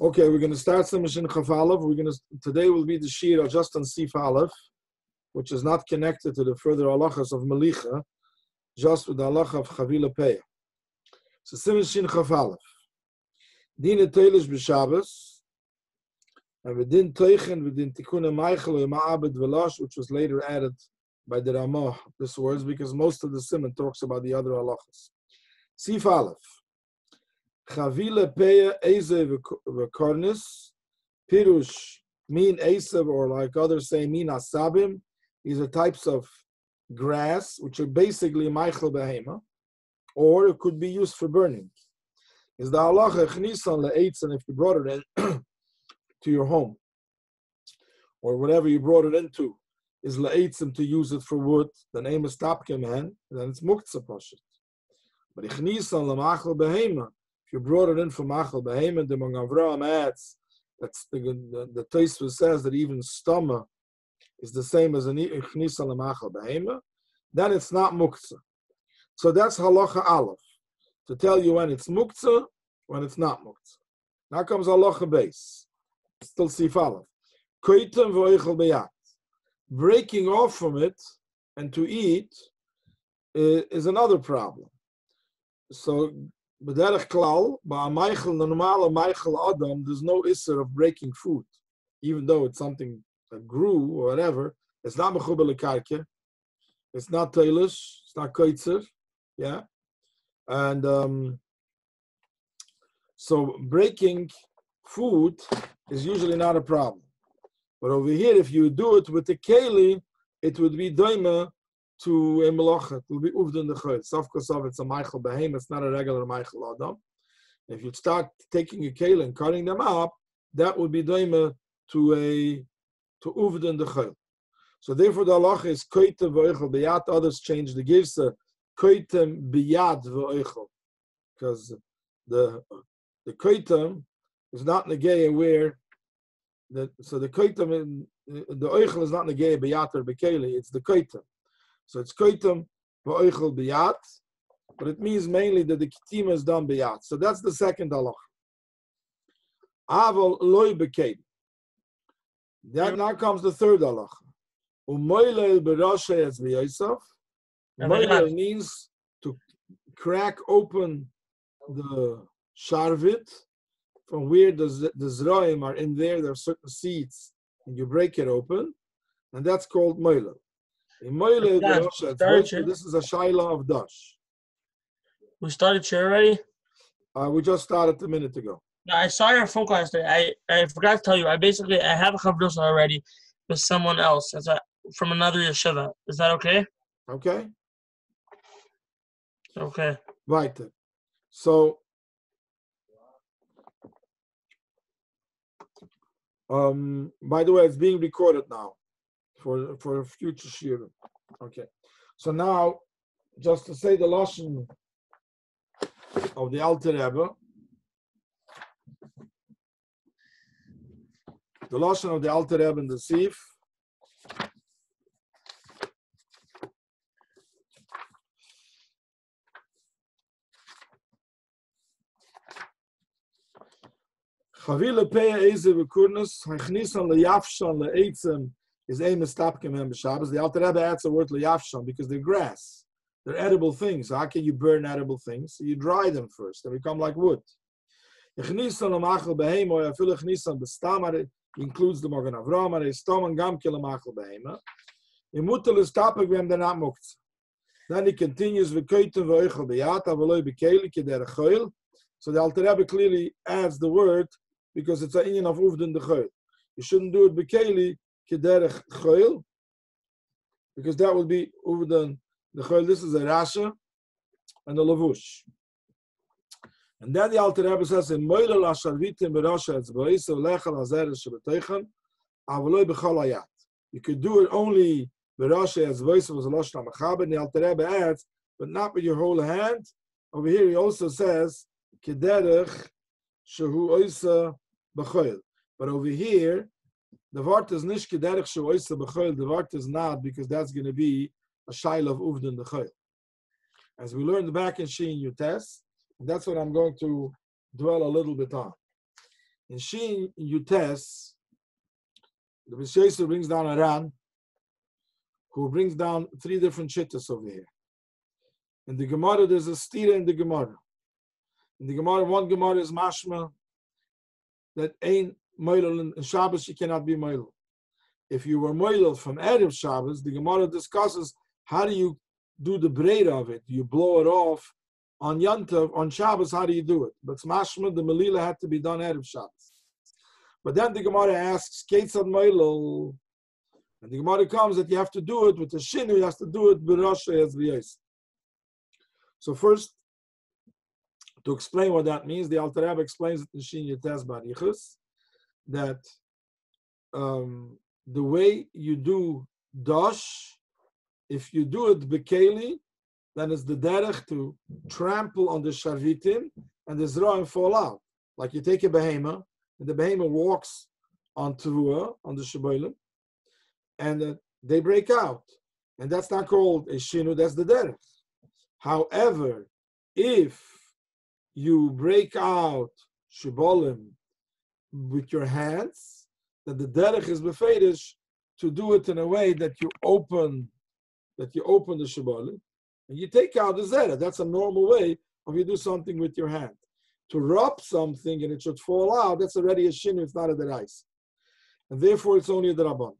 Okay, we're going to start some Mishin Chaf Aleph. We're going to today will be the Shira just on Sif Aleph, which is not connected to the further halachas of Melicha, just with the halacha of Chavila Peah. So Sim Mishin Chaf Aleph. Dine Teilish b'Shabbos, and didn't Teichen, didn't Tikkun Meichel Ma'abed Velosh, which was later added by the Ramah. This words because most of the Simon talks about the other halachas. Sif Aleph. Chavile peya eze v'kornis, pirush mean esav, or like others say mean asabim. These are types of grass, which are basically meichel behema, or it could be used for burning. Is the halacha chnisan le'etzan if you brought it in to your home, or whatever you brought it into, is le'etzan to use it for wood, the name is tapke man, then it's muktzah pashit. But chnisan le'machel behema, if you brought it in from Machal Behemoth, the Avraham adds that's the the, the Tosfos says that even stoma is the same as an Ichnisa Machal Behemoth, then it's not Muktzah. So that's Halacha Aleph to tell you when it's Muktzah, when it's not Muktzah. Now comes Halacha Base, still Sif Aleph. Breaking off from it and to eat eh, is another problem. So B'derech klal, ba'amaychel, the normal maychel adam, there's no isser of breaking food, even though it's something that grew or whatever. It's not mechubel it's not tailish, it's not koitzer, yeah, and um, so breaking food is usually not a problem. But over here, if you do it with the keli, it would be doima to a malacha. It will be uvd in the chayil. Safkosov, it's a Michael Behem, it's not a regular Michael Adam. If you start taking a kale and cutting them up, that would be daima to a to uvd in the chayil. So therefore, the halacha is koitem v'oichel biyat. Others change the givsa koitem biyad v'oichel, because the the koitem is not negaya where the so the koitem the oichel is not negaya biyat or bekeli. It's the koitem. So it's koitem v'oichel biyat, but it means mainly that the kitima is done biyat. So that's the second halach. Aval loy bekeim. Then now comes the third halach. Umoyle berashe as v'yosef. Moyle means to crack open the sharvit from where the, the zraim are in there. There are certain seeds, and you break it open, and that's called moyle. This is a Shaila of Dash. We started chair already? Uh, we just started a minute ago. I saw your phone call yesterday. I, I forgot to tell you. I basically I have a conversation already with someone else as a, from another yeshiva. Is that okay? Okay. Okay. Right. So, um, by the way, it's being recorded now for for future shir. Okay, so now just to say the lashon of the Alter Rebbe, the lashon of the Alter Rebbe in the Sif. Chavile peya eze hachnisan is aim is stopkim and Shabbos. The Alter Rebbe adds the word liyafsham because they're grass. They're edible things. How can you burn edible things? So you dry them first. They become like wood. Includes the Magen Avram, and Stom and Gam Kilamachel Behema. Imutel is tapik when they're not. Then he continues Choil. So the Alter Rebbe clearly adds the word because it's an Indian of Uvdin the Choil. You shouldn't do it Bekeli kederech choil, because that would be over the the choil. This is a rasha and a lavush. And then the Alter Rebbe says in Moila la sharvitim berasha etzboi so lechal ayat. You could do it only berasha etzboi was a losh namachab and the Alter Rebbe adds, but not with your whole hand. Over here he also says kederech shehu oisa b'choil. But over here the word is nicht gederich shu oise b'choil. The word is not because that's going to be a shail of uvdin the choil. As we learned back in Shin Yutes, that's what I'm going to dwell a little bit on. In Shin Yutes, the Bishesa brings down Aran, who brings down three different shittas over here. In the Gemara, there's a stira in the Gemara. In the Gemara, one Gemara is mashma that ain't moilel in Shabbos, you cannot be moilel. If you were moilel from Erev Shabbos, the Gemara discusses how do you do the braid of it? You blow it off on Yantav, on Shabbos, how do you do it? But mashma, the Melila had to be done Erev Shabbos. But then the Gemara asks, Ketzad moilel, and the Gemara comes that you have to do it with the shinu, you have to do it b'rasha as So first, to explain what that means, the Alter Rebbe explains it in Shin Yutes Barichus, that um, the way you do dosh, if you do it bekeli, then it's the derech to trample on the shavitim and the zroim fall out. Like you take a behema, and the behema walks on teruah, on the shabolim, and uh, they break out. And that's not called a shinu, that's the derech. However, if you break out shibolim with your hands, that the derech is befedish to do it in a way that you open that you open the shibolim and you take out the zera. That's a normal way of you do something with your hand. To rub something and it should fall out, that's already a shinu, it's not a derais. And therefore it's only a drabban.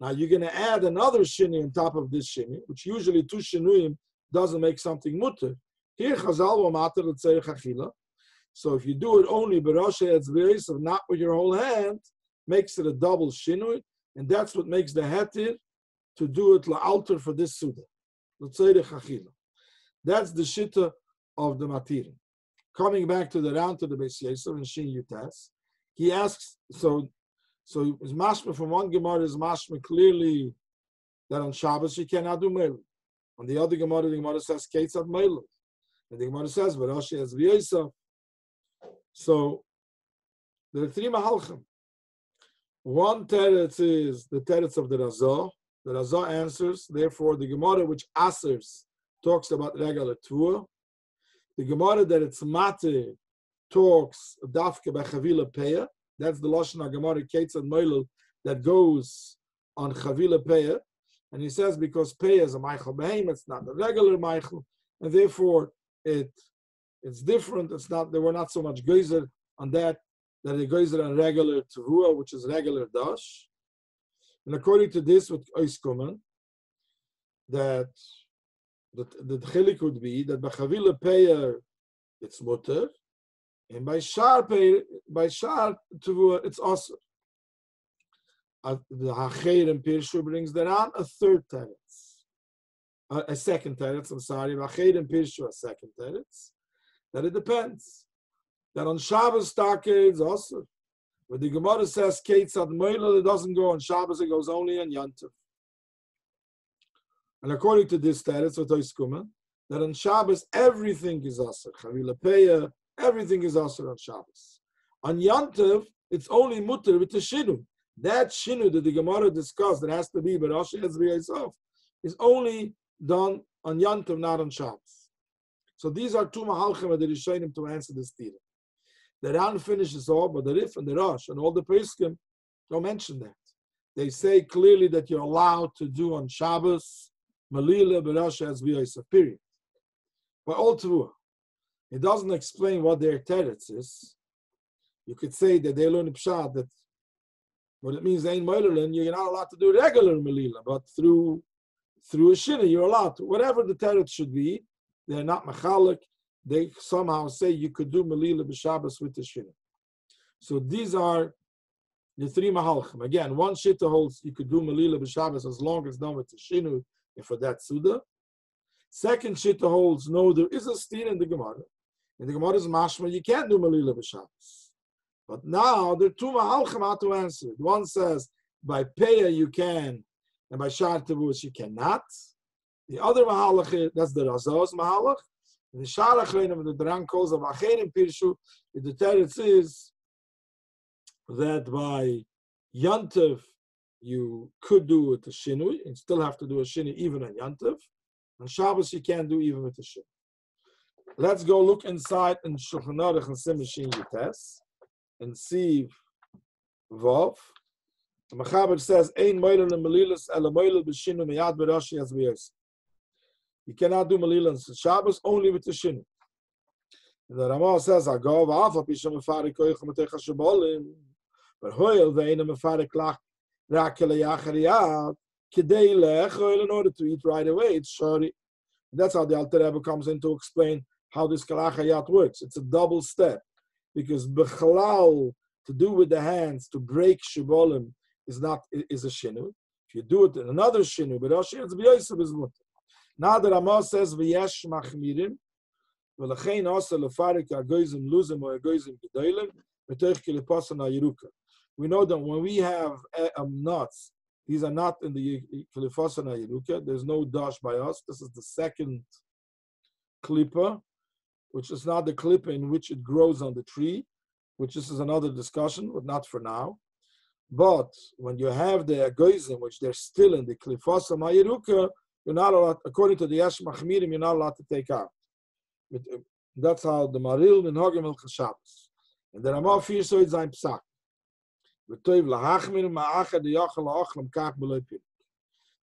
Now you're going to add another shinu on top of this shinu, which usually two shinuim doesn't make something mutter. Here Chazal wa mater achila. So if you do it only berashe etzbeis, so not with your whole hand, makes it a double shinui, and that's what makes the hetir to do it la alter for this suda. Let's say the khahila. That's the shitta of the matir. Coming back to the round to the Beis and Shin Yutas, he asks, so so is mashma from one Gemara is mashma clearly that on Shabbos you cannot do mele. On the other Gemara, the Gemara says kates of mele. And the Gemara says, Varashi has V'yosef. So there are three mahalchim. One teretz is the teretz of the Razah. The Razah answers, therefore, the Gemara which answers talks about regular tour. The Gemara that it's mate talks dafke bechavila peya. That's the lashon Gemara Kates and Moilel that goes on chavila peya. And he says because peya is a Michael Behem, it's not the regular Michael, and therefore it it's different. It's not there were not so much geyser on that that it geyser on regular teruah, which is regular dash. And according to this, with Oiskuman, that the the chilik would be that by chavila peyer it's mutter, and by shar peyer by shar teruah it's also. Uh, the Hacher and Pirshu brings that on a third teretz a, second teretz, I'm sorry, Vached and a second teretz, that it depends. That on Shabbos stockades also. But the Gemara says Ketzad Moila, it doesn't go on Shabbos, it goes only on Yantav. And according to this Oiskumen, that on Shabbos everything is Aser. Chavila Peya, everything is Aser on Shabbos. On Yantav, it's only Mutter with the Shinu. That Shinu that the Gemara discussed, that has to be, but Rashi has to be itself, is only done on Yantav, not on Shabbos. So these are two mahalchim that is showing him to answer this theory. The Ran finishes all, but the Rif and the Rosh and all the Peskim don't mention that. They say clearly that you're allowed to do on Shabbos, Malila, Berash, as we are period. But all true. It doesn't explain what their teretz is. You could say that they learn Pshat that what it means ain't Moilerlin, you're not allowed to do regular Melila, but through through a shina, you're allowed to. Whatever the teretz should be, they're not machalik. They somehow say you could do melila b'Shabbos with the shina. So these are the three mahalchim. Again, one shita holds you could do melila b'Shabbos as long as done with the shinu and for that suda. Second shita holds no, there is a steen in the Gemara. In the Gemara is mashma, you can't do melila b'Shabbos. But now there are two mahalchim how to answer. One says by peya you can and by Shar Tavus you cannot. The other Mahalach, that's the Razos Mahalach. And the Achrenim, the calls of Acherim Pirshu, the Teretz is that by Yantav you could do with the Shinui, and still have to do a Shinui even on Yantav. And Shabbos you can't do even with the Shinui. Let's go look inside in Shulchan and Simashin Yites. and see Vav. The Mechaber says, Ein moilel and melilas ele moilel b'shinu miyad b'rashi as v'yos. You cannot do melilas on Shabbos only with the shinu. And the Ramah says, Agav afa pisha mefarik koich matech ha-shabolim. But hoil ve'ena mefarik lach rak ele yachar. Kidei lech oil in order to eat right away. It's shari. That's how the Alter Rebbe comes in to explain how this kalachayat works. It's a double step because bechalal to do with the hands to break shibolim is not is a shinu. If you do it in another shinu, but it's is mutter. Now the Ramah says v'yesh machmirim v'lechein asa lefarik agoizim luzim or agoizim gedolim v'toich kilipasan yiruka. We know that when we have uh, um, nuts, these are not in the kilipasan yiruka. There's no dash by us. This is the second klippa, which is not the klippa in which it grows on the tree, which this is another discussion, but not for now. But when you have the agoizim, which they're still in the klifasa mayiruka, you're not allowed, according to the Yesh Machmirim, you're not allowed to take out. But, uh, That's how the Maril and Hogem El Chashabas. And the Ramah Fir so it's ein Psak. V'toiv la'achlam kach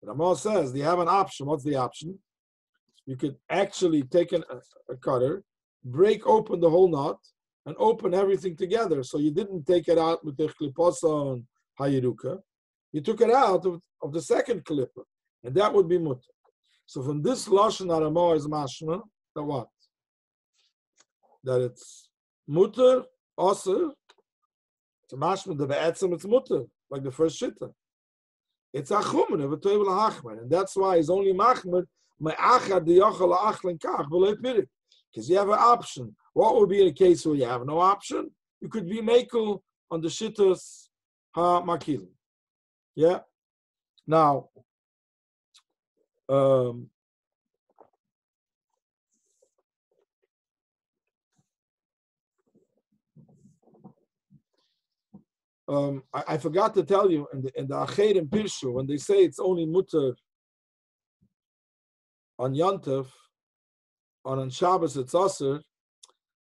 Ramah says, they have an option. What's the option? You could actually take an, a, a cutter, break open the whole knot, and open everything together. So you didn't take it out with the kliposa hayiruka. You took it out of, of the second klippa, and that would be mutter. So from this lashon aramo is mashma that what? That it's mutter, aser. It's mashma the be'etzim it's mutter, like the first shitta. It's a chumra v'toiv lahachmer, and that's why it's only machmer the yochel la'achlen kach b'loy pirik. Because you have an option. What would be a case where you have no option? You could be makel on the shittas ha makil. Yeah. Now, um, um, I, I forgot to tell you in the in the and Pirshu when they say it's only mutter on Yantav, on on Shabbos it's aser.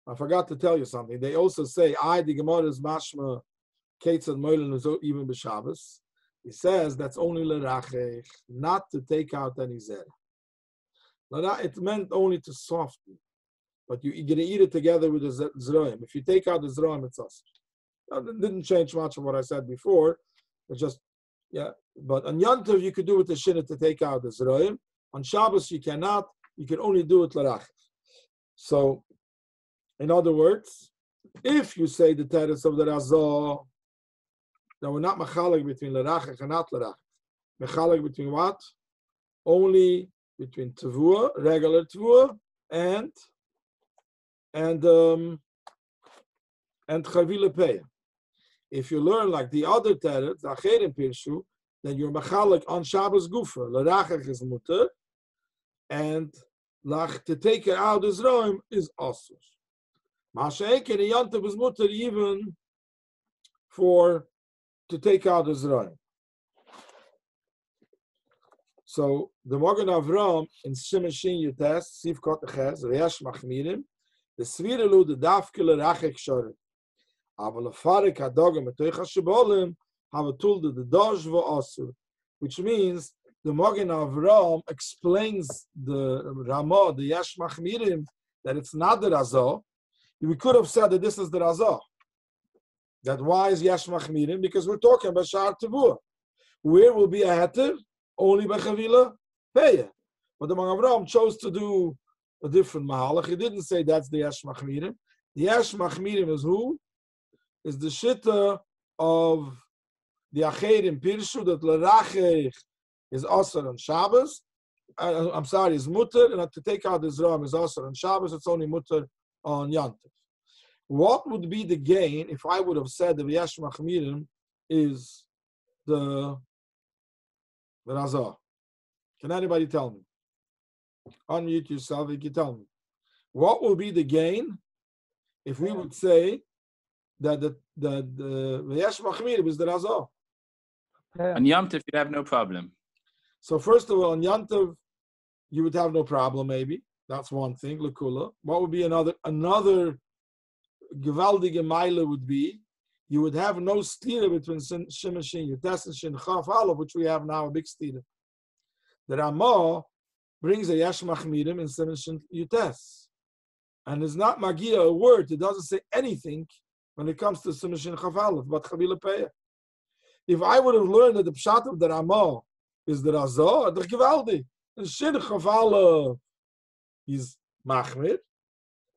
I forgot to tell you something. They also say I the Gemara is mashma Kates and Moilin is even b'Shabbos. He says that's only lerachech, not to take out any zera. It meant only to soften, but you, you're going to eat it together with the zroim. If you take out the zroim, it's us. It didn't change much from what I said before. It's just, yeah. But on Yantav, you could do with the shinnet to take out the zroim. On Shabbos, you cannot. You can only do it lerachech. So, in other words, if you say the teretz of the Razah, now we're not machalik between lerachech and not lerachech. Machalik between what? Only between tavua, regular tavua, and and um and chavila. If you learn like the other teretz, the acherim pirshu, then you're machalik on Shabbos gufa. Lerachech is mutter, and lach to take it out is roim is also. Masha'eken yantav is mutter even for to take out the Israel. So the Magen Avram in Shemeshin Yutes, Sif Kot Ches, Reyash Machmirim, the Svirelu the Dafkele Rachek Shore. Aber lefarik hadoge metoich ha-shebolim, have a tool the dosh vo which means the Magen Avram explains the Ramah, the Yash Machmirim, that it's not the Razah. We could have said that this is the Razah. That why is Yash Machmirim? Because we're talking about Shar Tavua. Where will be a heter? Only by Chavila Peya. But the Avraham chose to do a different Mahalach. He didn't say that's the Yash Machmirim. The Yash Machmirim is who? Is the Shitta of the Acherim Pirshu that Lerachech is Asar on Shabbos. Uh, I'm sorry, is Mutter, and to take out Zram is Asar on Shabbos, it's only Mutter on Yantiv. What would be the gain if I would have said the V'yash Machmirim is the the Razah? Can anybody tell me? Unmute yourself, if you can tell me. What will be the gain if we would say that the the the V'yash Machmirim is the Razah? On Yom Tov, you have no problem. So first of all, on Yantav, you would have no problem, maybe. That's one thing, Lakula. What would be another another gewaldige Meile would be you would have no stira between Shin and Shin and Shin Chaf Aleph, which we have now a big stira. The Ramah brings a Yesh Machmirim in Shin Yutes. And it's not Magia a word, it doesn't say anything when it comes to and Shin Chaf Aleph, but Chavila Peah. If I would have learned that the Pshat of the Ramah is the Razah, the Givaldi, and Shin Chaf Aleph is Machmir,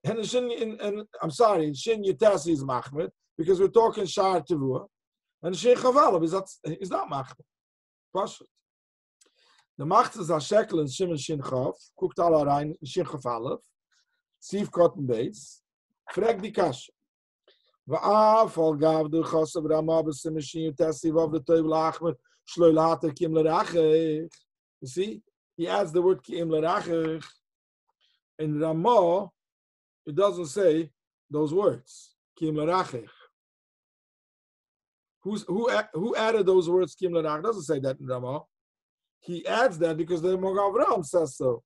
and in Shin, in, in, I'm sorry, in Shin Yutes is Machmir, because we're talking Shar Tevua, and Shin Chaf is not, is not Machmir. Pashut. The Macht is a shekel in Shimon Shin Chaf, guckt alle rein in Shin Chaf Aleph, Sief Cotton Beis, fragt die Kasche. ואף על גב דו חוסר ברמה בסמשין תסיב of the table achmer shloi later kim lerachich. You see, he adds the word kim lerachich. In Ramah, it doesn't say those words. Kim lerachich. Who's, who, who added those words kim lerachich? Doesn't say that in Ramah. He adds that because the Magen Avram says so.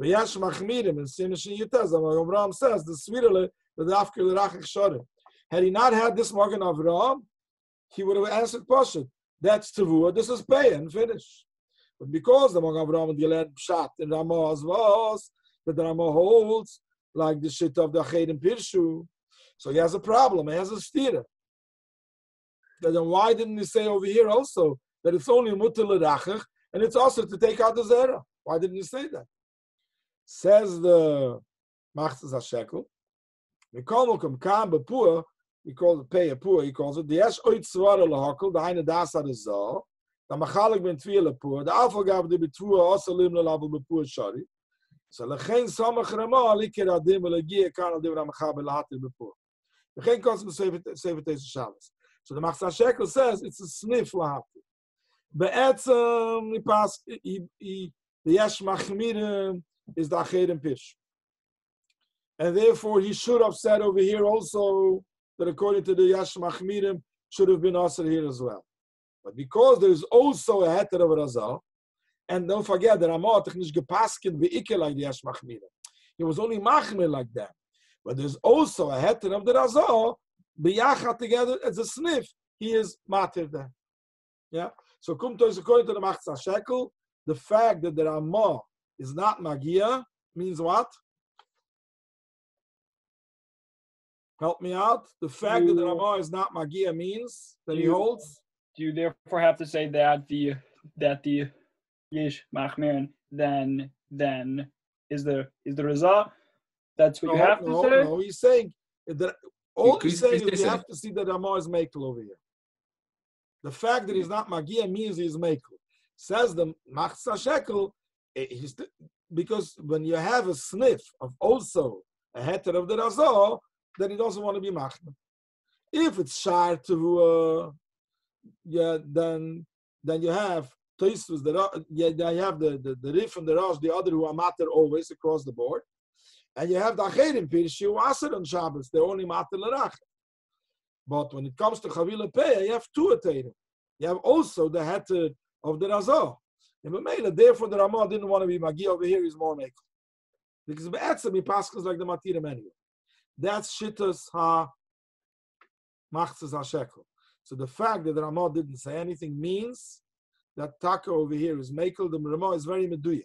V'yash machmirim in Simishin Yutez, the Magen Avram says the svirele the dafke lerachich shorim. Had he not had this Magen Avram, he would have answered Pashat. That's Tavua, this is pay and finish. But because the Magen Avram Gilad Pshat in Ramah's was, that the Ramah holds, like the shit of the Ached and Pirshu, so he has a problem, he has a stira. Then why didn't he say over here also that it's only l'rachach and it's also to take out the zera? Why didn't he say that? Says the Machzas HaShekel, Mikolmokum kam bepur, he calls it pay a he calls it, the yesh oit zwara lahakol, the heine das es the machalik ben tviel a pur, the alpha gab de betua, lim le lavel bepur shari. So lechein samach rama, likir adim, le gie kan adim ramacha belahatir bepur. Lechein kosm sevet teis Shabbos. So the Machzas HaShekel says it's a sniff lahatir. Be'etzem, he pass, he, he, the yesh machmirim is the acherim pish. And therefore, he should have said over here also that according to the Yash Machmirim, should have been also here as well. But because there is also a heter of Razal, and don't forget that Ramah technisch gepaskin ve'ike like the Yash Machmirim. He was only Machmir like that. But there's also a heter of the Razal, biyachat together as a sniff, he is matir there. Yeah? So come to us according to the Machzas HaShekel, the fact that the Ramah is not Magia means what? Help me out. The fact that the You- Ramah is not Magia means that he holds. Do you therefore have to say that the that the Yesh Machmirin then then is the is the Rizah? That's what you no, have to no, say. no, he's saying that all Could- he's saying you is you say- have to see that Ramah is Mekel over here. The fact that he's not Magia means he's Mekel. Says the Machzas HaShekel, eh, he's the- because when you have a sniff of also a heter of the Razah, then he doesn't want to be Machmir. If it's Shar to, uh, yeah, then then you have Toisus, the yeah, have the the, the Rif and the Rosh, the other who are matter always across the board, and you have the Acherim Pirshu Aser on Shabbos, they're only matter Lerach. But when it comes to Chavila Peh, you have two Aterim. You have also the heter of the Razah. And Mamela, therefore the Ramah didn't want to be Magi over here, he's more Mekel. Because Be'etzem, he passes like the Matirim anyway. That's Shittas Ha Machzes HaShekel. So the fact that the Ramah didn't say anything means that Taka over here is Mekel, the Ramah is very Meduyak.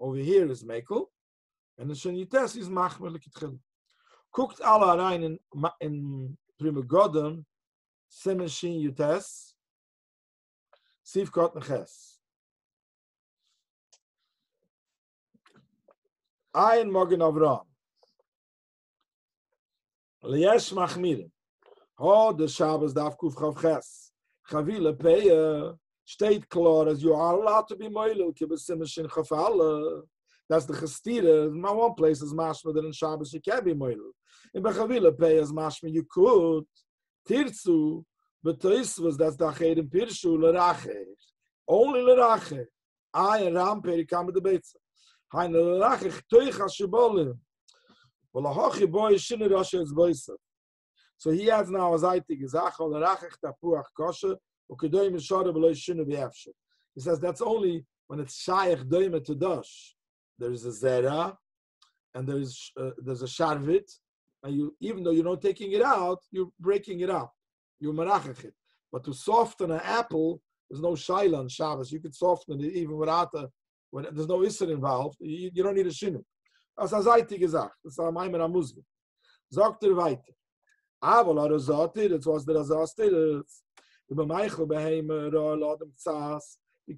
Over here is Mekel, and the Shenites is Machmer Lekitchil. Guckt alle rein in, in Pri Megadim, Semen Shin Yutes, Sif Kot Neches. Ein Magen Avram. Liesh Machmirim. Oh, the Shabbos daf kuf chav ches. Chavile peya steht klar as you are allowed to be moilel kibesim shin chafala. That's the chestira. My one place is mashma that in Shabbos you can't be moilel. In bechavile peya is mashma you could. Tirtzu betoisvus that's the achedim pirshu lerachech. Only lerachech. I and Ram perikam the beitza. Hein lerachech toicha shibolim. Well, a hochi boy shinner rasha is boisav. So he has now as I think is achol rachach tapuach kosher He says that's only when it's shayach doime to dosh. There's a zera and there's uh, there's a sharvit, and you even though you're not taking it out, you're breaking it up. you merachach it. But to soften an apple, there's no shaila on Shabbos. You could soften it even without a, when there's no isser involved. You, you don't need a shinu. Das ist eine gesagt. Das ist ein Maimer am Muslim. Sagt er weiter. Aber la Rosati, das was der Rosati,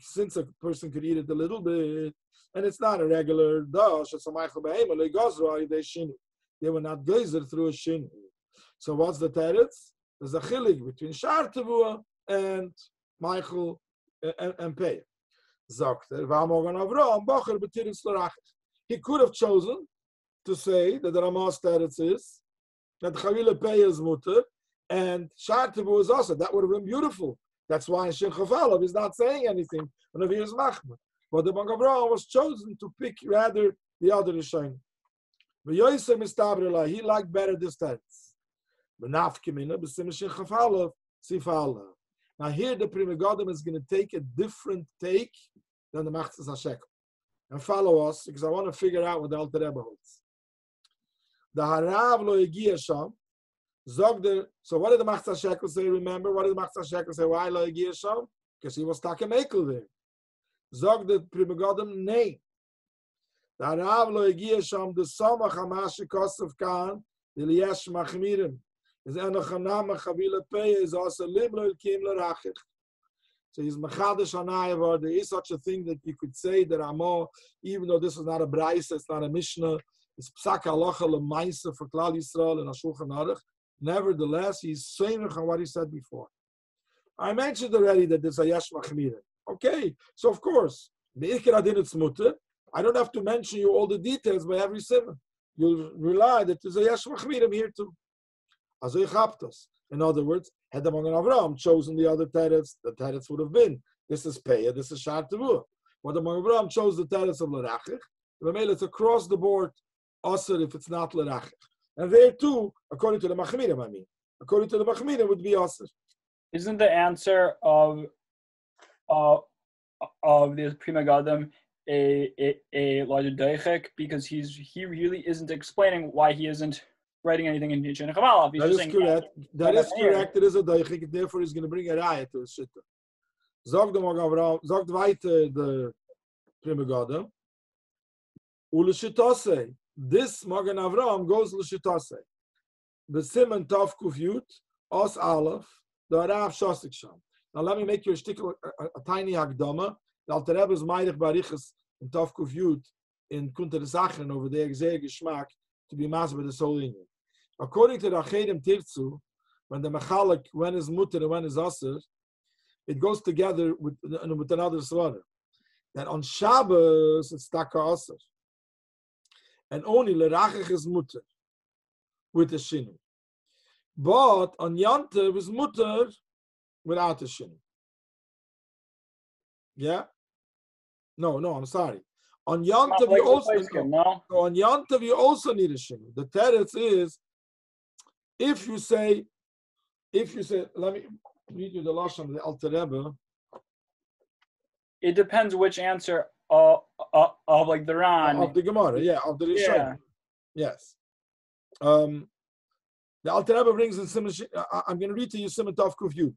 Since a person could eat it a little bit, and it's not a regular dash, it's a Michael they were not geyser through a shinu. So what's the teretz? There's a chilik between Shar and Michael uh, and, and l'rachich. He could have chosen to say that the Ramah teretz is that Chavila Pei is mutter, and Shar Tavua is also. That would have been beautiful. That's why Shin Chafalav is not saying anything when he is Machmah. But the Bank was chosen to pick rather the other Rishonim. He liked better this teretz. Now here the Pri Megadim is going to take a different take than the Machzas HaShekel. And follow us because I want to figure out what the Alter Rebbe holds. The Harav lo Egia Sham, Zog so what did the Machzas HaShekel say, remember? What did the Machzas HaShekel say? Why lo Egia Sham? Because he was stuck in Ekel there. Zog the Pri Megadim, nay. The Harav lo Egia Sham, the Samach HaMashi Kosov Khan, the Liyesh Machmirim, is noch name chavile pei is also limlo kim lerachich. So he's machadish anaya there is such a thing that you could say that Amo, even though this is not a brayse, it's not a mishnah, it's psak halacha lemaisa for Klal Yisrael and Ashulchan Aruch. Nevertheless, he's saying what he said before. I mentioned already that there's a yesh machmira. Okay, so of course. I don't have to mention you all the details by every seven. You'll rely that there's a yesh machmirim here too. In other words, had the Magen Avram chosen the other teretz, the teretz would have been, this is Peah, this is Shar Tevuah. When the Magen Avram chose the teretz of Lerachich, Ramel, it's across the board, also if it's not Lerachich. And there too, according to the Machmirim, I mean, according to the Machmirim, would be also. Isn't the answer of of of the Pri Megadim a a, a larger because he's he really isn't explaining why he isn't writing anything in Yishin Chavala. That is correct. That is correct. It is a deichik. Therefore, he's going to bring a raya to his shitta. Zog the Magen Avraham. Zog the Pri Megadim. Uleshitase. This Magen Avraham goes l'shitase. The Simon Tov Kuf Yut Os Aleph the Rav Shosik Sham. Now let me make you a, a, a, a tiny Hagdama. The Alter Rebbe is Meirich Barichas in Tov Kuf Yut in Kunter Sachen over there sehr Geschmack to be master with the soul in According to the Achedim Tirtzu, when the Mechalik, when is Mutter and when is Aser, it goes together with, with another Svara. That on Shabbos, it's Taka Aser. And only Lerachach is Mutter with the Shinu. But on Yantav is Mutter without the Shinu. Yeah? No, no, I'm sorry. On Yantav, you also no. on Yantav you also need a shinu. The teretz is if you say, if you say, let me read you the lashon of the Alter Rebbe. It depends which answer of, of, of like the Ran of the Gemara, yeah, of the Rishon. Yeah. Yes. Um, the Alter Rebbe brings in Simon. I'm going to read to you Simon Tov Kuf Yud.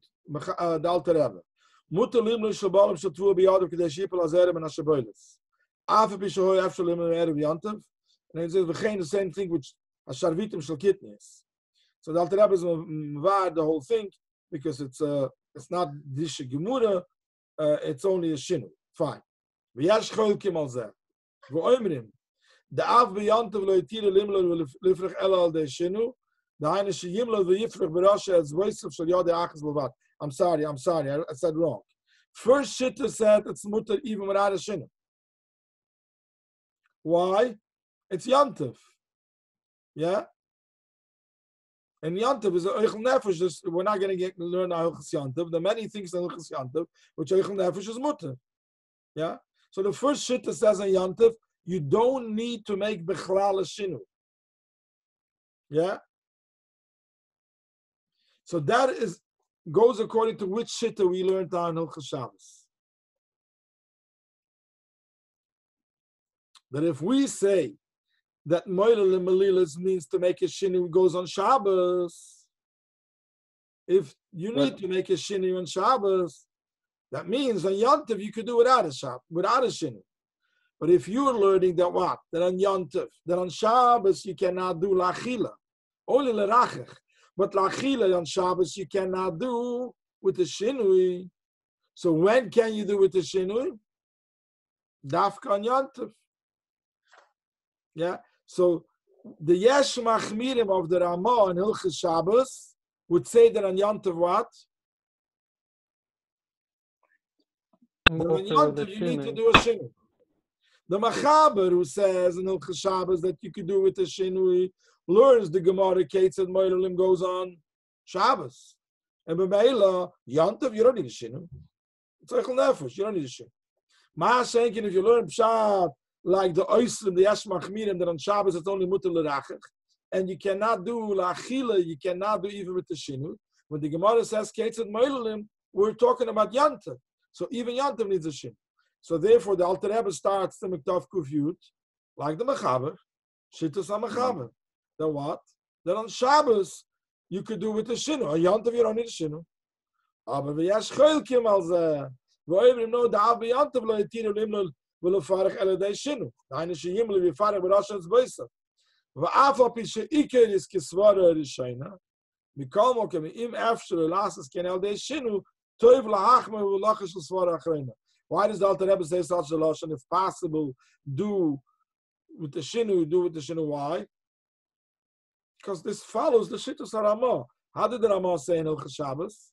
Uh, the Alter Rebbe. Mutter lim lo shabalim shatvu biyadu k'dei shipel azerem and hashaboilis. Afa bishoy after lim erev yantav. And it says v'chein the same thing which hasharvitim shel kitnis. So the Alter Rebbe is mvad the whole thing because it's uh, it's not dishe gemura, uh, it's only a shinu. Fine. Zeh. V'oimrim. Da'av b'yantav lo yitire lim lo lifrech ela al de shinu. Da'ayne sheyim lo v'yifrech b'rasha az voisav shal yad achaz b'vad. I'm sorry, I'm sorry, I, said wrong. First shitta said it's mutter even without a shinu. Why? It's Yantiv. Yeah? And Yantiv is a Eichel Nefesh. We're not going to learn Eichel Yantav. There are many things in Eichel Yantav, which Eichel Nefesh is mutter. Yeah? So the first shit that says in Yantav, you don't need to make Bechlal a Shinu. Yeah? So that is goes according to which shitta we learned on Hilchas Shabbos. That if we say that Moilel Melilas means to make a shinu goes on Shabbos. if you need to make a shinui on Shabbos, that means on Yontif you could do without a Shabbos, without a shinui. But if you're learning that what? That on Yontif, that on Shabbos you cannot do lachila, only lerachich. But lachila on Shabbos you cannot do with the shinui. So when can you do with the shinui? Dafka on Yontif. Yeah. So the Yesh Machmirim of the Ramah and Hilchas Shabbos would say that on Yontif what? On Yontif you need to do a shinui. The Machaber who says in Hilchas Shabbos that you could do with the shinui learns the Gemara Kates and Moilim goes on Shabbos. And B'meila, Yontif, you don't need a shinui. It's like nefesh, you don't need a shinui. Ma Shenkin, if you learn Pshat, like the Oislim, the Yesh Machmirim, that on Shabbos it's only Mutter L'rachach, and you cannot do Lachila, you cannot do even with the Shinu. When the Gemara says Kates and Moilim, we're talking about Yontif. So even Yontif needs a Shin. So therefore, the Alter Rebbe starts the Miktav Kufyut, like the Mechaber, Shittus HaMechaber. Then what? Then on Shabbos, you could do with the Shinu. On Yontif, you don't need a Shinu. Aber v'yesh choylkim al zeh. V'oivrim no da'av b'yontiv lo yitinu limlul v'lo farach ele dei shinu. Sheyimli v'farach b'rosh boisa. V'af al pi she'iker is kisvara rishayna. Mikol mokem im afshir lasas ken el dei shinu toiv lahachma v'lochash l'svara achreina. Why does the Alter Rebbe say such a lashon? If possible, do with the shinu, do with the shinu. Why? Because this follows the shittus Ramah. How did the Ramah say in Hilchas Shabbos?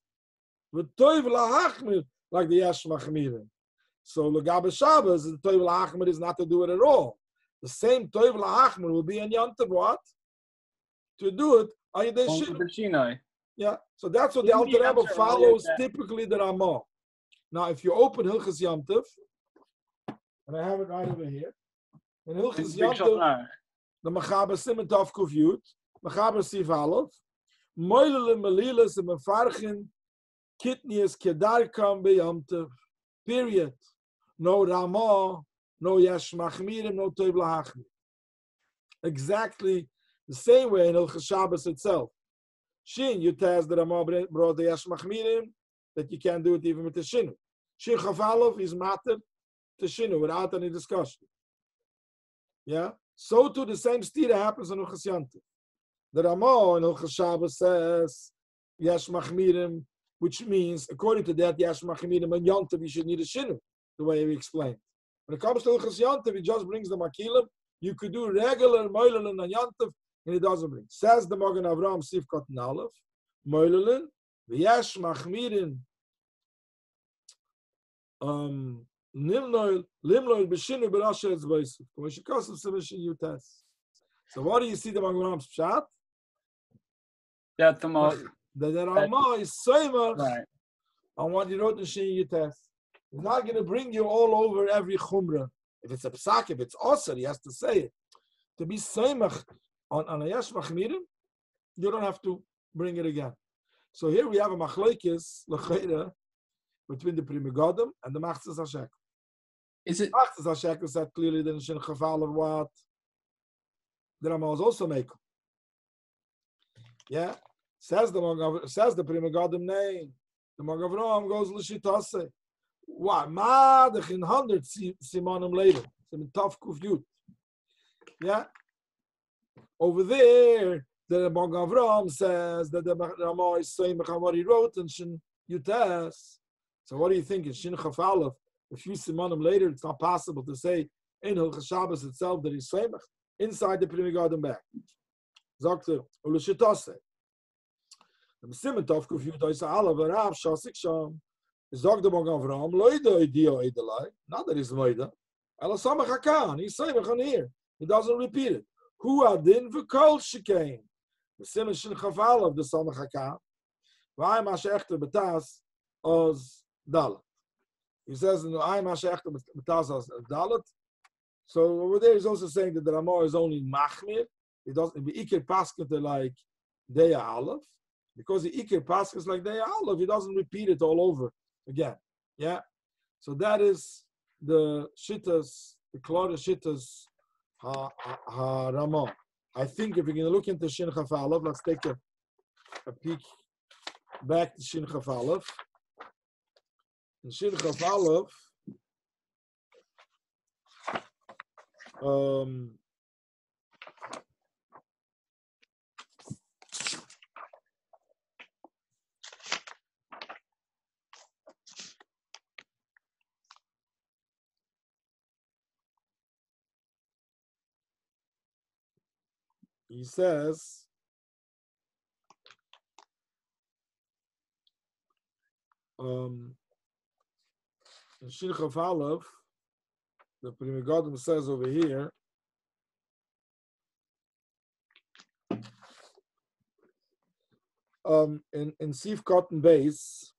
V'toiv lahachmir, like the Yesh Machmirim. So Lagabe Shabbos, the toiv lahachmir is not to do it at all. The same toiv lahachmir will be in Yontav what? To do it on the Shinai. Yeah, so that's what the Didn't Alter Rebbe follows that- typically the Ramah. Now, if you open Hilchas Yomtiv, and I have it right over here, in Hilchas Yomtiv, now. the Mechaber Simon Tov Kuf Yud, Mechaber Sif Aleph, Moilele Melilas and Mefarchin, Kitnias Kedarkam Beyomtiv, period. No Ramah, no Yesh Machmirim, no Toiv Lahachmir. Exactly the same way in Hilchas Shabbos itself. Shin, test the Ramah brought the Yesh Machmirim, that you can't do it even with the Shinu. Shin Chavalov is matter to Shinu without any discussion. Yeah? So too the same stira happens in Hilchas Yontif. The Ramah in Hilchas Shabbos says Yesh Machmirim, which means according to that Yesh Machmirim and Yontif you should need a Shinu, the way we explained. When it comes to Hilchas Yontif, he just brings the Makilim. You could do regular Moilelin and Yontif, and he doesn't bring. Says the Magen Avram Sivkot and Aleph, Moilelin, Yesh Machmirim, um, Nimnoil, Limnoil, Beshinu, Berasha, Etzbaisu. When she comes to submission, you test. So what do you see the Magen Avram's Pshat? That the mo- That the Ramah is Seimach right. on what you wrote in Shin you test. He's not going to bring you all over every Chumrah. If it's a Psak, if it's Osir, he has to say it. To be Seimach on, on a Machmirim, you don't have to bring it again. So here we have a Machlaikis, L'chaira, between the Pri Megadim and the Machzis Hashek. Is it Machzis Hashek said clearly that in Shin Chafal of what the Ramah was also making. Yeah, says the Magav, says the Pri Megadim name. The Magen Avram goes Lishitase. What? Madach in hundred si- Simonim later. Some tough kuf yud. Yeah. Over there, the Magen Avram says that the Ramah is saying what he wrote and Shin Yutas. So what do you think? In Shin Chaf Aleph, a few Simonim later, it's not possible to say in Hilchas Shabbos itself that he's Seimach inside the Pri Megadim back. Sagt er, Ulishitase. Im Simon Tov Kuf Yud Oisa Alav Rav Shasik Sham. Sagt der Magen Avram, Leute, Idio Edelai. Not that he's Leida. Ela Samach Hakan. He's Seimach here. He doesn't repeat it. Who adin v'kol. The Simon Shin of the Samach Hakan. V'ay ma she'echte betas os Dalet. He says in the Ay ma she'echte betas os Dalet. So over there, he's also saying that the Ramah is only machmir. He doesn't be ikir pasket like Deya Aleph because the ikir paskets like Deya Aleph. He doesn't repeat it all over again. Yeah. So that is the shittas, the klara shittas ha, ha, ha I think if we're going to look into Shin Chaf Aleph, let's take a, a peek back to Shin Chaf Aleph. In Shin Chaf Aleph, um, he says, um, in Shin Chaf Aleph, the Pri Megadim says over here, um, in, in Sif Cotton Base,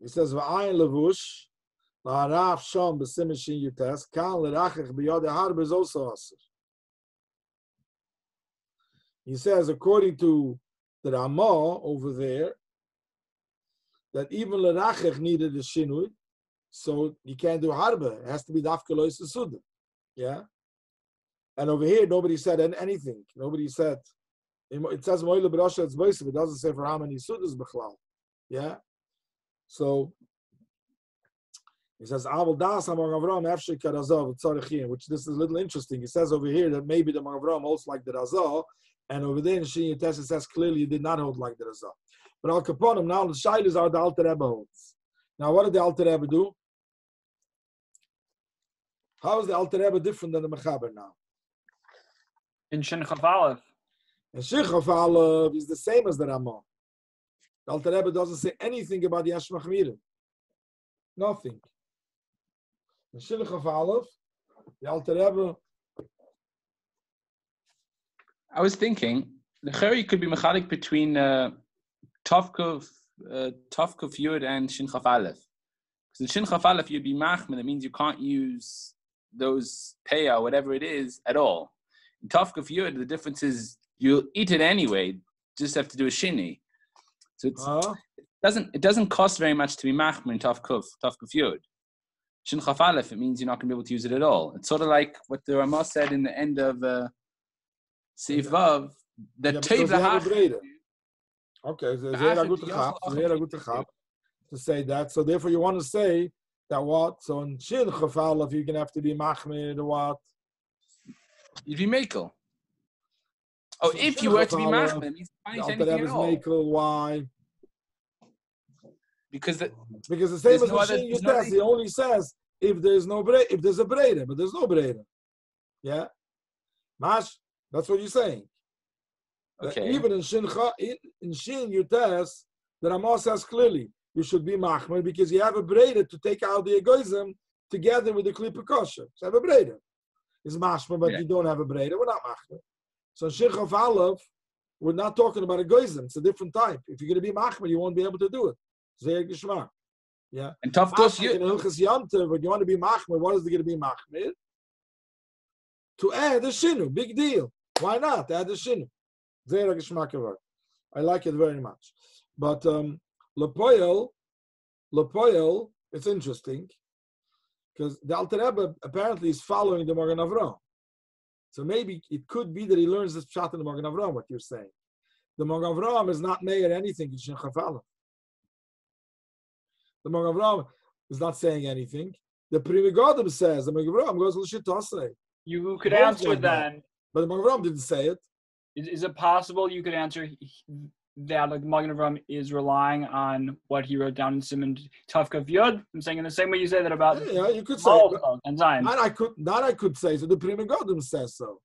he says, V'ayin levush, la'araf sham b'simen shin yutas, kan l'rachach b'yod harb is also asr. He says, according to the Ramah over there, that even l'rachach needed a shinui, so you can't do harba. It has to be dafka suda. Yeah. And over here, nobody said anything. Nobody said. It says moile brasha it's but it doesn't say for how many sudas b'chlal. Yeah. So he says Aval Das Magen Avram Efshek Karazov Tzarechim, which this is a little interesting. He says over here that maybe the Avram holds like the Razah, and over there in Shin it says clearly he did not hold like the Razah. But Al Kaponim now the Shailas are the Alter Rebbe holds. Now what did the Alter Rebbe do? How is the Alter Rebbe different than the Mechaber now? In Shin Chaf Aleph. And Shechaf is the same as the Ramah. The Alter Rebbe doesn't say anything about the Yashmach Nothing. In Shechaf Aleph, the Alter Rebbe, I was thinking, the Cheri could be mechalik between uh, Tovkov, uh, Tovkov Yud and Shin Chaf Aleph. Because in Shin Chaf Aleph, you'd be machman, that means you can't use those peya, or whatever it is, at all. In Tovkov Yud, the difference is you'll eat it anyway, just have to do a shini. So it's, huh? it doesn't it doesn't cost very much to be machman in Tovkov, Tovkov Yud. Shin Chaf Aleph, it means you're not going to be able to use it at all. It's sort of like what the Ramah said in the end of uh, Seif uh, Vav, that Yeah, Teiv because they have a Lahach-. Okay, so a Achad good chap, Achad they're good chap to say that. So therefore, you want to say that what? So in Shin Chaf Aleph, you're gonna have to be Machmir, what? You'd be Makel. Oh, So if you were to be uh, Machman, it means The anything at all. Why? Because the, Because the same as no the Shin Yutes, he only says if there's no bre- if there's a breder, but there's no breder. Yeah, Mash, that's what you're saying. That okay. Even in Shin in, in Shin Yutes, the Ramah says clearly you should be Machmer because you have a breder to take out the egoism together with the Klippa kosher. So have a breder. It's Mashmer, but Yeah. you don't have a breder. We're not Machmer. So in Shin Aleph, we're not talking about egoism. It's a different type. If you're going to be Machmer, you won't be able to do it. Zeh. Yeah. and tough course, Mashmak in you, Hilchas Yomtov, when you want to be Machmer, what is it going to be Machmer? To add a Shinu, big deal. Why not? Add a Shinu. Zeh Geshmak Avar. I like it very much. But um, Lepoel, Lepoel, it's interesting because the Alter Rebbe apparently is following the Magen Avram. So maybe it could be that he learns this shot in the Magen Avram, what you're saying. The Magen Avram is not mayor anything in Shin Chafala. The Magen Avram is not saying anything. The Pri Megadim says, the Magen Avram goes L'shitosrei. You could answer then. But the Magen Avram didn't say it. Is, is it possible you could answer that like Magen Avram is relying on what he wrote down in Simon Tavka Yud? I'm saying in the same way you say that about Yeah, you could say but and Zion. That I could, that I could say. So the Pri Megadim says so.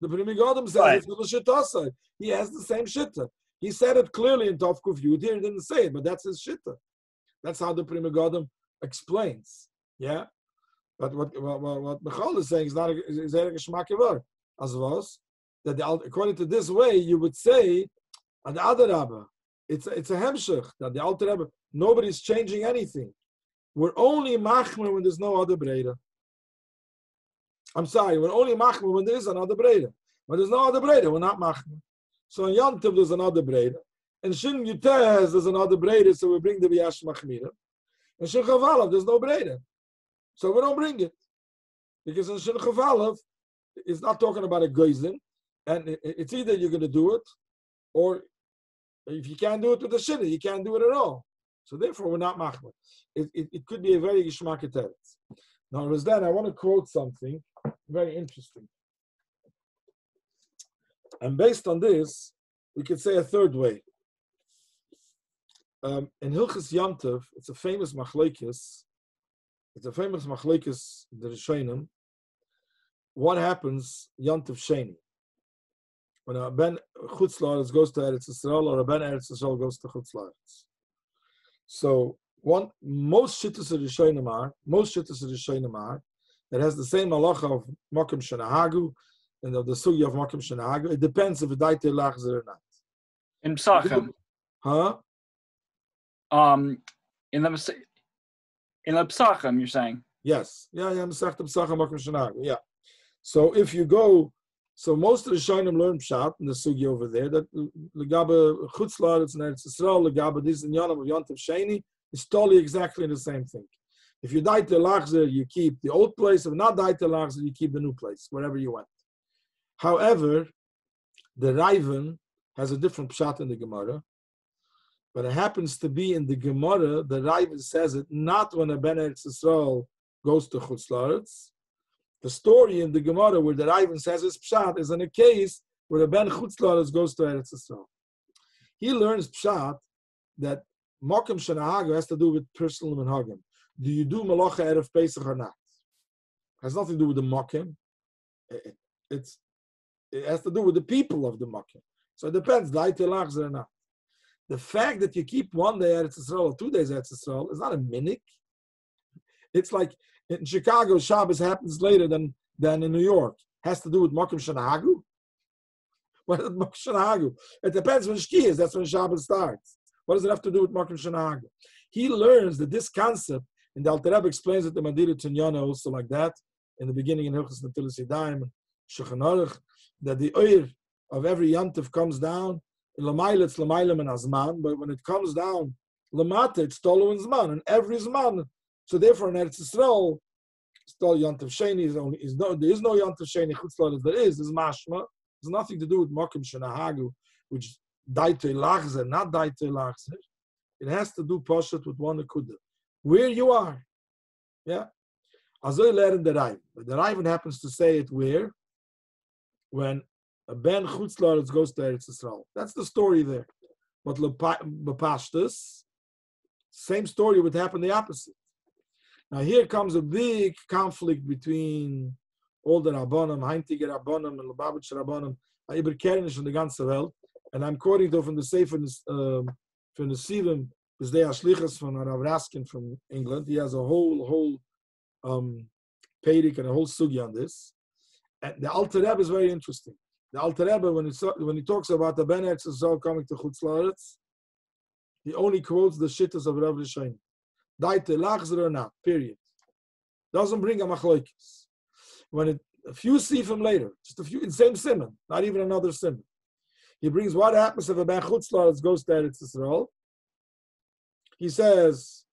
The Pri Megadim says Right. it's L'shitosrei. He has the same shitta. He said it clearly in Tov Kuf Yud. Here he didn't say it, but that's his shitta. That's how the Pri Megadim explains. Yeah. But what what what, what Michal is saying is not a, is a geschmack as was that the, according to this way you would say at the other Rabba, it's a, it's a hemshech that the Alter Rebbe nobody's changing anything. We're only machmer when there's no other breda. I'm sorry, we're only machmer when there is another breda. When there's no other breda, we're not machmer. So in Yantiv there's another breda. and Shin Yutez there's another breda, so we bring the Biyash Machmira. In Shin Chavalav there's no breda. So we don't bring it. Because in Shin Chavalav, it's not talking about a geizin, and it's either you're going to do it, or If you can't do it with the shinny, you can't do it at all. So therefore, we're not machmer. It, it, it could be a very geshmak Now, as then, I want to quote something very interesting. And based on this, we could say a third way. Um, in Hilchis Yantov, it's a famous machlekes. It's a famous machlekes, the Rishonim. What happens Yantov Sheni? When a Ben Chutzlaritz goes to Eretz Yisrael or a Ben Eretz Yisrael goes to Chutzlaritz. So one most shittas of Rishonim are most shittas of Rishonim are it has the same halacha of Makim Shanahagu and of the sugi of Makim Shanahagu. It depends if it died to Lachzer or not. In Psachim, Huh? um, in the in the Psachim, you're saying. Yes. Yeah, yeah, Masechta Pesach Makim Shanahagu. Yeah. So if you go, so most of the Shonim learn Pshat in the sugi over there that Legabe Chutzlar, it's in Eretz Yisrael, Legabe this in Yonam of Yontav Sheni, it's totally exactly the same thing. If you die to Lachzer, you keep the old place. If not die to Lachzer, you keep the new place, wherever you went. However, the Raven has a different pshat in the Gemara, but it happens to be in the Gemara, the Raven says it not when a Ben Eretz Yisrael goes to Chutz. The story in the Gemara where the Raven says his pshat is in a case where the Ben Chutz La'aretz goes to Eretz Yisrael. He learns pshat that Mokim Shanahaga has to do with personal minhagim. Do you do malacha erev Pesach or not? Has nothing to do with the Mokim. It- It's it has to do with the people of the Mokim. So it depends, Daite Lachzer or not. The fact that you keep one day Eretz Yisrael or two days Eretz Yisrael is not a minik. It's like in Chicago, Shabbos happens later than, than in New York. Has to do with Mokim Shanahagu. What is Mokim Shanahagu? It depends when Shki is. That's when Shabbos starts. What does it have to do with Mokim Shanahagu? He learns that this concept, and the Alter Rebbe explains it to Madira Tunyana also like that, in the beginning in Hilchas Natilis Yadayim, Shulchan Aruch, that the oir of every yantif comes down. In it's Lamaila and Azman, but when it comes down, Lamata, it's Tolu and Zman, and every Zman. So therefore, in Eretz Yisrael, still yantif Sheni is only is no there is no yantif Sheni chutzlaret. There is is mashma. It's nothing to do with Mokim Shenahagu, which daite lachzer, not daite lachzer. It has to do poshet with one akuda. Where you are, yeah. Azoy learn the Rav. But the Rav happens to say it where when a ben chutzlaretz goes to Eretz Yisrael. That's the story there. But lepashtus, same story would happen the opposite. Now here comes a big conflict between all the Rabbanim, Heintige Rabbanim, and Lubavitch Rabbanim, Iber Kernish and the ganze Welt. And I'm quoting though from the Sefer um, from the Sivim, because they are shlichas from Rav Raskin from England. He has a whole whole um, Pedic and a whole sugi on this. And the Alter Rebbe is very interesting. The Alter Rebbe, when he, when he talks about the Ben Eretz coming to Chutz La'aretz, he only quotes the shittas of Rav Rishain. Daite or not, period. Doesn't bring a machloikis. When it, a few sifim later, just a few, in same simon, not even another simon, he brings what happens if a Ben Chutz La'aretz goes to Eretz Yisrael. He says,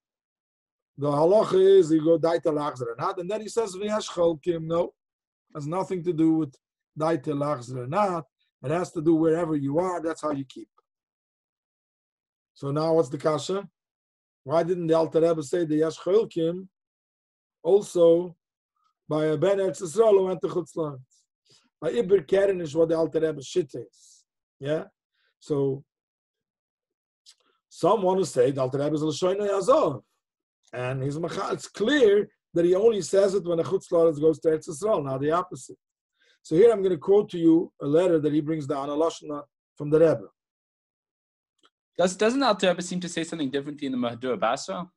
the halacha is you go daite or not, and then he says v'yash cholkim. No, has nothing to do with daite or not. It has to do wherever you are. That's how you keep. So now what's the kasha? Why didn't the Alter Rebbe say the yash cholkim also by a ben Eretz Yisrael went to Chutz? By Iber Keren is what the Alter Rebbe shit is. Yeah, so some want to say the Alter Rebbe is l'shoyna yazov. And he's it's clear that he only says it when a chutz goes to Eretz Yisrael, not the opposite. So here I'm going to quote to you a letter that he brings down, a lashna from the Rebbe. Does doesn't Alter Rebbe seem to say something differently in the Mahdur Basra?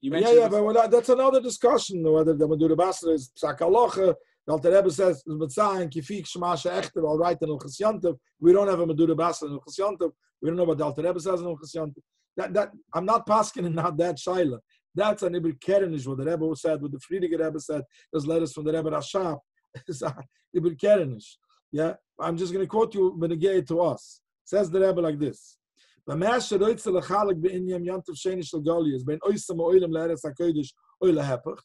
You Yeah, mentioned yeah, but well, that's another discussion whether the Madura Basra is psak halacha. The Alter Rebbe says Mitzayin kifik shmasha echter all right in Ilchas Yontiv. We don't have a Madura Basra in Ilchas Yontiv. We don't know what Alter Rebbe says in Yontiv. That that I'm not pasking and not that shaila. That's an Ibn Kerenish, what the Rebbe said, what the Frierdiker Rebbe said. There's letters from the Rebbe Rashab. It's Ibn Kerenish. Yeah, I'm just going to quote you Benegay to us. Says the Rebbe like this. במה שרויצה לחלק בעניין יונטוב שני של גוליוס, בין אויסם ואוילם לארץ הקודש, אוי להפך.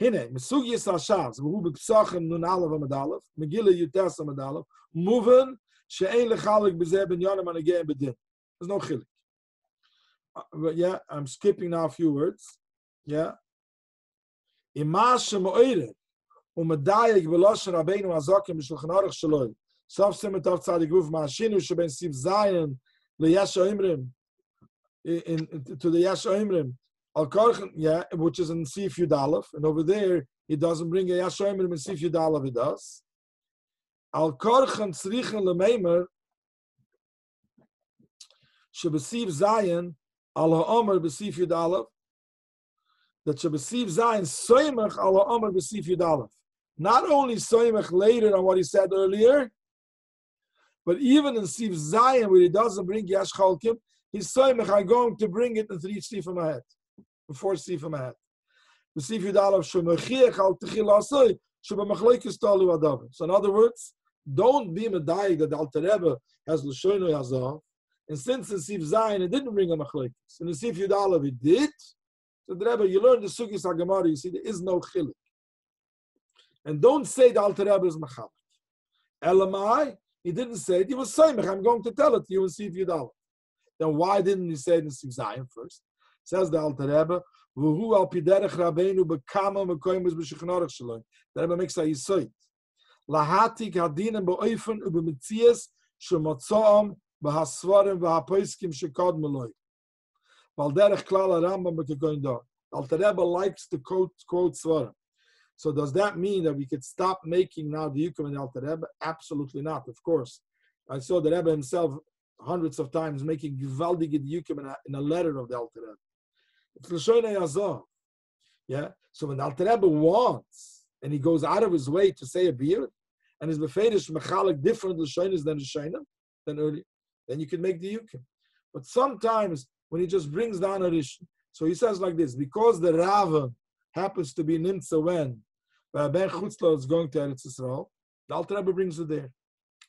הנה, מסוג יסר שאז, והוא בפסוחם נ"א עמד א', מגילה י"ט עמד א', מובן She'ein lechalik b'zeh ben yonim and again bedin. There's no chilik. Uh, But yeah, I'm skipping now a few words. Yeah. Imas shemoire umedayek b'loshen rabbeinu azokim b'shulchan aruch shaloi. Sof simet of tzadik ruf ma'ashinu sheben siv zayin leyesh oimrim in, in to the oimrim al korchen yeah which is in sif yudalef and over there he doesn't bring a yesh oimrim in sif yudalef it does. Al korchen tzrichen lemeimer shebesiv zayin al ha'omer besif yudalef that shebesiv zayin soimach al ha'omer besif yudalef not only soimach later on what he said earlier but even in Sif Zion, where he doesn't bring Yash Chalkim, he's saying, I'm going to bring it in three Sifim ahead, before Talu Adav. So in other words, don't be medayik that the Alter Rebbe has Lashono Yazav, and since in Sif Zion it didn't bring a Machlekes, in the Sif Yudalav it did, so the Rebbe, you learn the Sugis HaGemara, you see there is no Chilik. And don't say the Alter Rebbe is Machalik. Elamai, he didn't say it. He was saying, I'm going to tell it to you and see if you know. Then why didn't he say it in Siv Zion first? Says the Alter Rebbe, V'hu al piderech rabbeinu bekama mekoyim b'shechnarech shalom. The Rebbe makes a yisoid. Lahatik hadinem ba'oifen u'b'metzias shemotzoam b'hasvarim v'hapoiskim shekod meloi. Val derech klal ha-rambam b'kegoyin da. Alter Rebbe likes to quote, quote svarim. So does that mean that we could stop making now the Yukim and Alter Rebbe? Absolutely not, of course. I saw the Rebbe himself hundreds of times making Givaldige Yukim in a, in a letter of the Alter Rebbe. Yeah? So when the Alter Rebbe wants, and he goes out of his way to say a beer, and his Befedish Mechalik different Lashonis than Lashonim, than earlier, then you can make the Yukim. But sometimes when he just brings down a Rishon, so he says like this, because the Rava happens to be Nimtza when Ben Chutzla is going to Eretz Yisrael, the Alter Rebbe brings it there.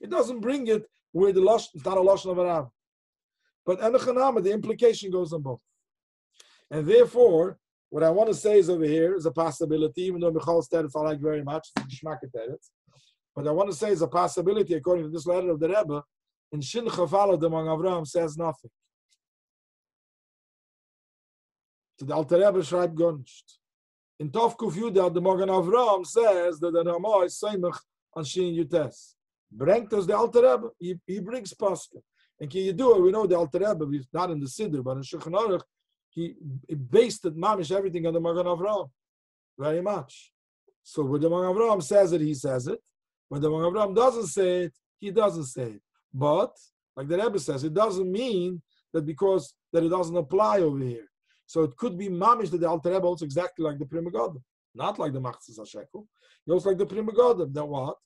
It doesn't bring it where the Losh, it's not a Lashon of a Rav. But Enochanama, the implication goes on both. And therefore, what I want to say is over here is a possibility, even though Michal Teretz I like very much, it's. But I want to say is a possibility, according to this letter of the Rebbe, in Shin Chavala, the Magen Avraham says nothing. So the Alter Rebbe schreibt nicht. In Tov Kuf Yuda, the Magen Avraham says that the Ramah is Seimach on Shin Yutes. Brengt us the Alter Rebbe, he, he brings Pascha. And can you do it? We know the Alter Rebbe, he's not in the Siddur, but in Shulchan Aruch, he, he based it, mamish, everything on the Magen Avraham. Very much. So when the Magen Avraham says it, he says it. When the Magen Avraham doesn't say it, he doesn't say it. But, like the Rebbe says, it doesn't mean that because that it doesn't apply over here. So it could be mamish that the Alter Rebbe also exactly like the Pri Megadim, not like the Machzis Hashekel. He also like the Pri Megadim. Then what?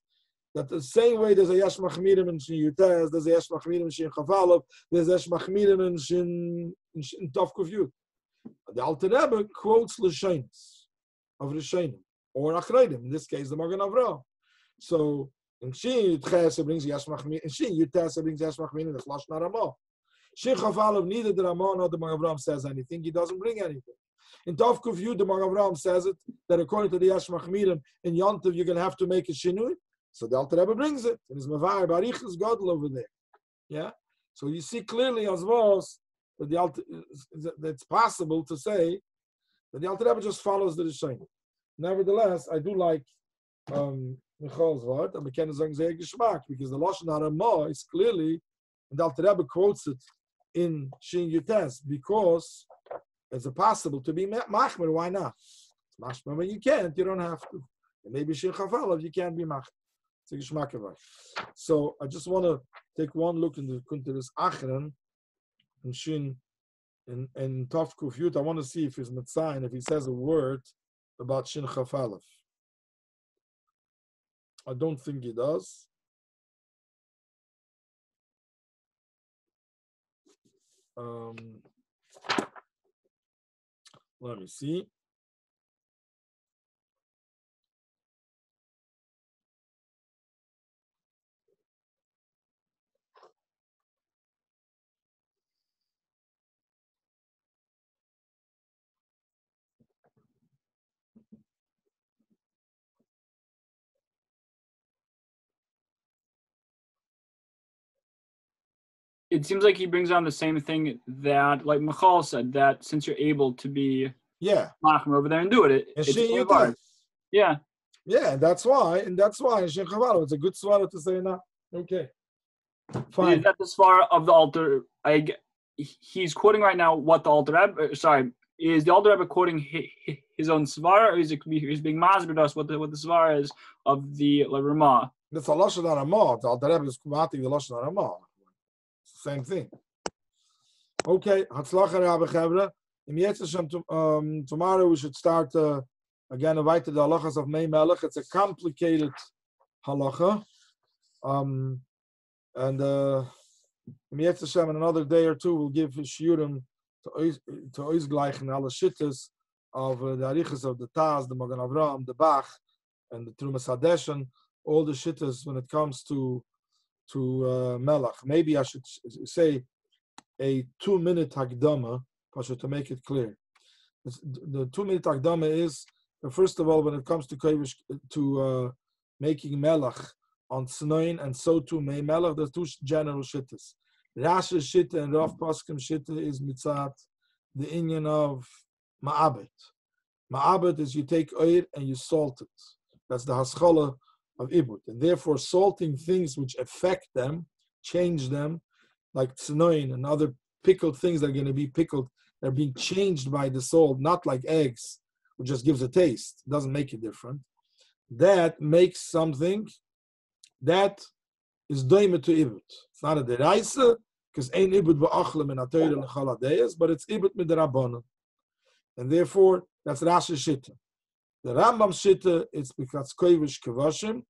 That the same way there's a Yesh Machmirim in Shin Yutez, there's a Yesh Machmirim in Shin Chavalov, there's a Yesh Machmirim in Shin, in Shin Tov. The Alter Rebbe quotes L'Shenis of Rishonim, or Achreidim, in this case the Magen Avraham. So in Shin Yutez it brings Yesh Machmirim, in Shin Yutez it brings Yesh Machmirim, the Chlosh Naramah. Shin Chavalov, neither the Ramah nor the Magen Avraham says anything, he doesn't bring anything. In Tov Kuf Yud, the Magen Avraham says it, that according to the Yesh Machmirim, in Yontav you're going to have to make a Shinui, so the Alter Rebbe brings it. And his Mavar Barichas Godel over there. Yeah? So you see clearly as well that the Alter, that it's possible to say that the Alter Rebbe just follows the Rishonim. Nevertheless, I do like um, Michal's word, and we can say because the Lashon HaRamah is clearly, and the Alter Rebbe quotes it in Shin Yutes, because it's possible to be machmer, why not? When you can't, you don't have to. Maybe Shin Chafalav, you can't be machmer. So I just want to take one look into, into this Achren and Shin in in Tov. I want to see if he's Metzayin, if he says a word about Shin Chafalef. I don't think he does. Um, let me see. It seems like he brings on the same thing that, like Michal said, that since you're able to be Yeah. machmer over there and do it, it it's you. Yeah, Yeah, that's why, and that's why in it's a good swallow to say now. Okay. Is Fine. that the svara of the altar? I, he's quoting right now what the altar Rebbe. uh, Sorry, is the altar Rebbe quoting his, his own svara, or is it he's being masbid us what the what the svara is of the La Ramah? That's a Lashon Aramah. The Alter Rebbe is kumatik the Lashon Aramah. The same thing. Okay, Hatzlacha Rabbi Chevra. Im Yetz Hashem, to- um, tomorrow we should start uh, again weiter the halachas of Mei Melech. It's a complicated halacha. Um, and uh, Im in another day or two, we'll give shiurim to Oizgleichen alle shittas of uh, the arichas of the Taz, the Magen Avraham, the Bach, and the Trumas Hadeshen, all the shittas when it comes to to uh, Melach. Maybe I should say a two-minute Hagdama, Pasha, to make it clear. The two-minute Hagdama is, uh, first of all, when it comes to Kovish, to uh, making Melach on Snoin and so too May Melach, there's two general shittas. Rasha shitta and Rav Paskim shitta is mitzat, the Indian of Ma'abit. Ma'abit is you take oil and you salt it. That's the haskalah of ibut, and therefore salting things which affect them, change them, like tznoin and other pickled things that are going to be pickled, they're being changed by the salt, not like eggs, which just gives a taste, doesn't make it different. That makes something that is doime to ibut. It's not a deraisa, because ain't ibut ba'achlim in atayr l'chaladeis, but it's ibut mit. And therefore, that's Rashi Shitta. The Rambam Shitta, it's because Kovish Kavashim,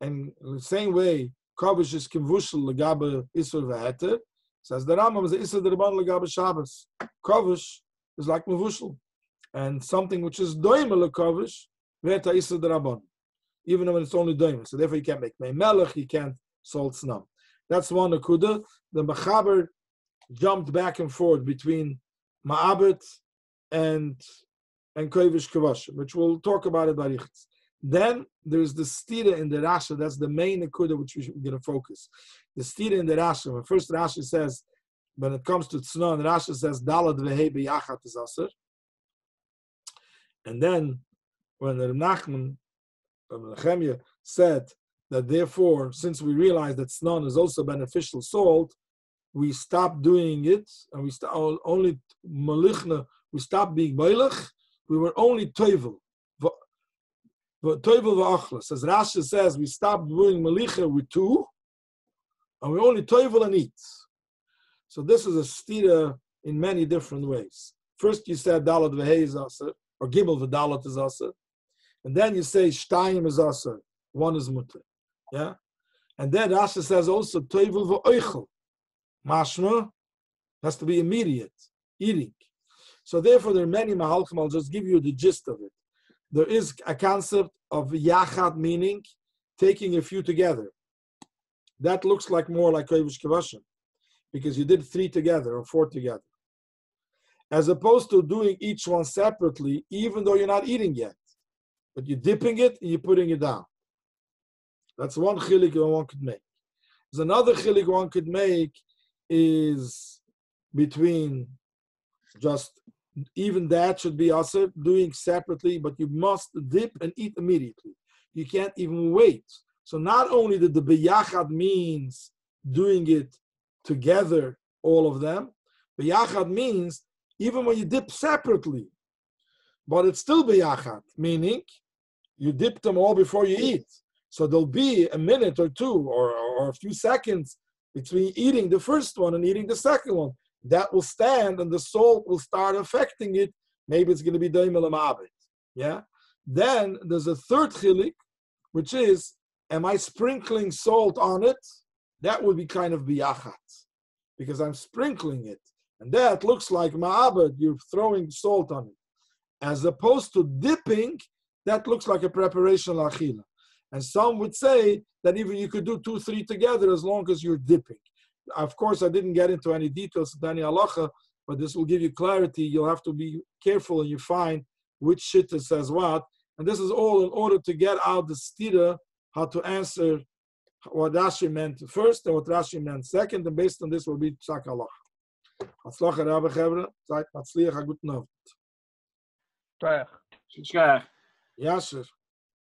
and in the same way, Kovish is Kivushel Legabe Isur Veheter, says the Rambam is Isur Derban Legabe Shabbos. Kovish is like Mavushel, and something which is Doime Lekovish, Veta Isur Derban, even when it's only Doime. So therefore, you can't make Melech, you can't salt snam. That's one Akuda. The Mechaber jumped back and forth between Ma'abit and and Kovish Kavashim, which we'll talk about it by Richtz. Then there's the stira in the Rasha, that's the main akuda which we're going to focus. The stira in the Rasha, when first Rasha says, when it comes to Tznon, Rasha says, Dalad vehe biyachat is. And then when the Nachman, Nechemia, said that therefore, since we realize that Tznon is also beneficial salt, we stop doing it, and we st- only malichna, we stop being boilach, we were only toivel. But toivel v'achlas. As Rashi says, we stopped doing malicha with two, and we only toivel and eat. So this is a stira in many different ways. First, you said dalat v'hei is aser, or gimel v'dalat is aser, and then you say shtayim is aser, one is mutter. Yeah, and then Rashi says also toivel v'oichel, mashma has to be immediate eating. So therefore, there are many mahalchim. I'll just give you the gist of it. There is a concept of yachad, meaning taking a few together. That looks like more like kovish kavashim, because you did three together or four together, as opposed to doing each one separately, even though you're not eating yet, but you're dipping it and you're putting it down. That's one chilik one could make. There's another chilik one could make is between just even that should be also doing separately, but you must dip and eat immediately. You can't even wait. So not only did the biyachad means doing it together, all of them, biyachad means even when you dip separately, but it's still biyachad, meaning you dip them all before you eat. So there'll be a minute or two or, or a few seconds between eating the first one and eating the second one that will stand and the salt will start affecting it. Maybe it's going to be daimel ma'abit. Yeah. Then there's a third chilik, which is, am I sprinkling salt on it? That would be kind of biyachat, because I'm sprinkling it, and that looks like ma'abit. You're throwing salt on it, as opposed to dipping. That looks like a preparation lachila. And some would say that even you could do two, three together as long as you're dipping of course, I didn't get into any details of Dani Halacha, but this will give you clarity. You'll have to be careful and you find which shitta says what. And this is all in order to get out the stira, how to answer what Rashi meant first and what Rashi meant second, and based on this will be Psak Allah. Hatzlacha Rabbi Chevra, Zeit Matzliach, a Abend. Shkach. Yasser.